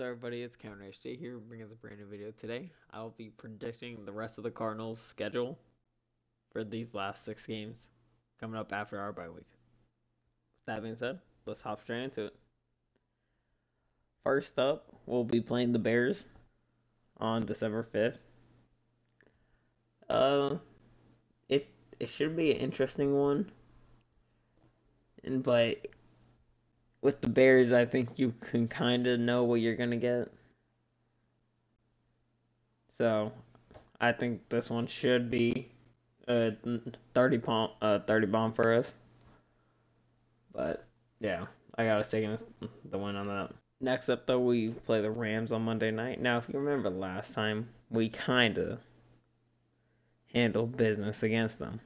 up, everybody? It's Counter HD here, bringing us a brand new video today. I'll be predicting the rest of the Cardinals' schedule for these last six games coming up after our bye week. That being said, let's hop straight into it. First up, we'll be playing the Bears on December fifth. Uh, it it should be an interesting one, and but with the Bears, I think you can kind of know what you're gonna get. So, I think this one should be a thirty bomb, uh, thirty bomb for us. But yeah, I gotta take the win on that. Next up, though, we play the Rams on Monday night. Now, if you remember last time, we kind of handled business against them.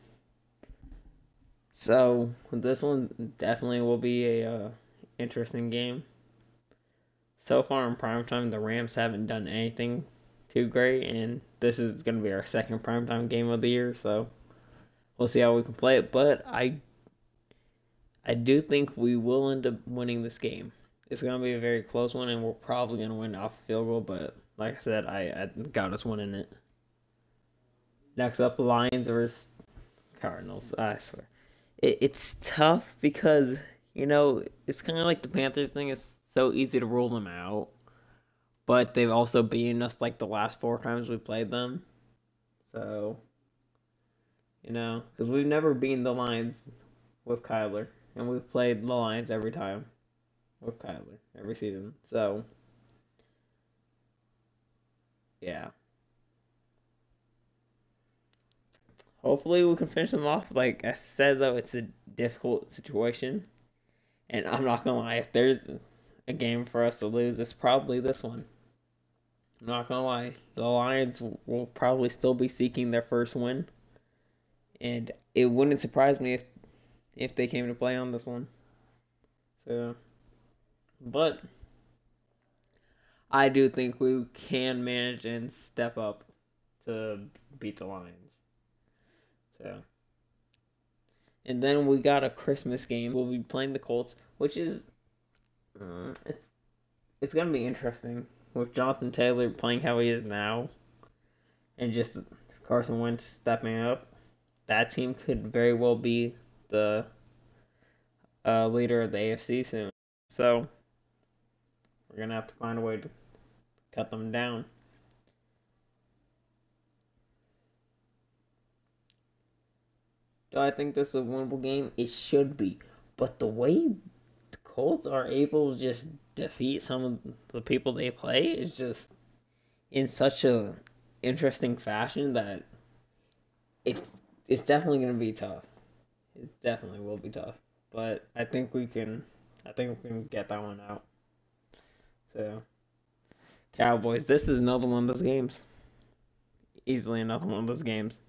So this one definitely will be a uh, interesting game. So far in primetime, the Rams haven't done anything too great, and this is going to be our second primetime game of the year. So we'll see how we can play it. But I, I do think we will end up winning this game. It's going to be a very close one, and we're probably going to win off field goal. But like I said, I, I got us winning it. Next up, Lions versus Cardinals. I swear, it, it's tough because you know, it's kind of like the Panthers thing. It's so easy to rule them out, but they've also beaten us like the last four times we played them. So, you know, because we've never beaten the Lions with Kyler, and we've played the Lions every time with Kyler every season. So, yeah. Hopefully, we can finish them off. Like I said, though, it's a difficult situation and I'm not gonna lie, if there's a game for us to lose, it's probably this one. I'm not gonna lie, the Lions will probably still be seeking their first win, and it wouldn't surprise me if if they came to play on this one. So, but I do think we can manage and step up to beat the Lions. So. And then we got a Christmas game. We'll be playing the Colts, which is uh, it's it's gonna be interesting with Jonathan Taylor playing how he is now, and just Carson Wentz stepping up. That team could very well be the uh, leader of the AFC soon. So we're gonna have to find a way to cut them down. Do I think this is a winnable game? It should be. But the way the Colts are able to just defeat some of the people they play is just in such a interesting fashion that it's it's definitely gonna be tough. It definitely will be tough. But I think we can I think we can get that one out. So Cowboys, this is another one of those games. Easily another one of those games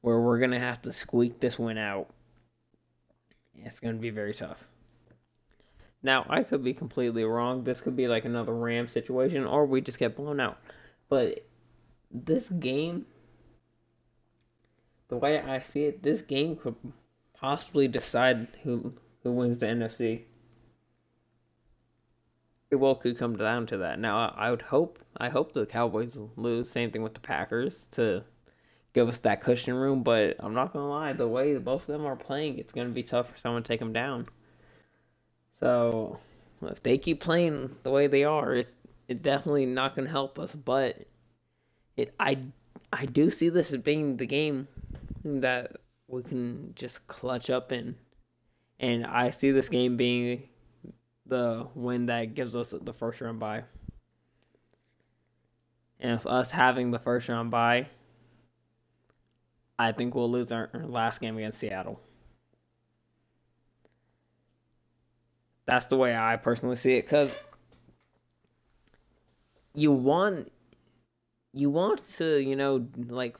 where we're going to have to squeak this one out. It's going to be very tough. Now, I could be completely wrong. This could be like another Ram situation, or we just get blown out. But this game, the way I see it, this game could possibly decide who who wins the NFC. It well could come down to that. Now, I would hope I hope the Cowboys lose. Same thing with the Packers to give us that cushion room. But I'm not gonna lie, the way both of them are playing, it's gonna be tough for someone to take them down. So if they keep playing the way they are, it's it definitely not gonna help us. But it I I do see this as being the game that we can just clutch up in, and I see this game being the win that gives us the first round bye. And us having the first round bye I think we'll lose our last game against Seattle. That's the way I personally see it because you want you want to you know like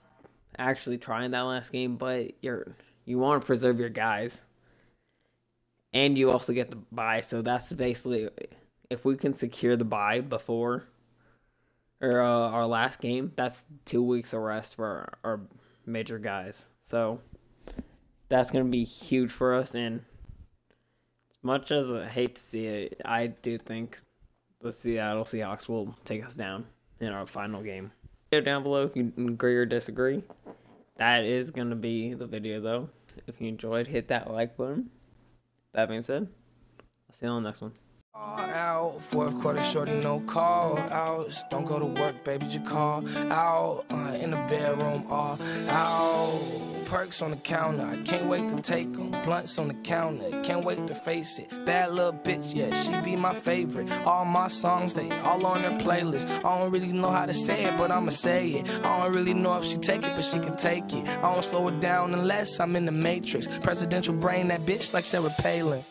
actually try in that last game, but you're you want to preserve your guys, and you also get the bye. So that's basically if we can secure the bye before or uh, our last game, that's two weeks of rest for our, our major guys. So that's going to be huge for us. And as much as I hate to see it, I do think the Seattle Seahawks will take us down in our final game. Go down below if you agree or disagree. That is going to be the video, though. If you enjoyed, hit that like button. That being said, I'll see you on the next one. Out, fourth quarter, shorty, no call outs. Don't go to work, baby, just call out. Uh, in the bedroom, all out. Perks on the counter, I can't wait to take them. Blunts on the counter, can't wait to face it. Bad little bitch, yeah, she be my favorite. All my songs, they all on her playlist. I don't really know how to say it, but I'ma say it. I don't really know if she take it, but she can take it. I don't slow it down unless I'm in the matrix. Presidential brain, that bitch like Sarah Palin.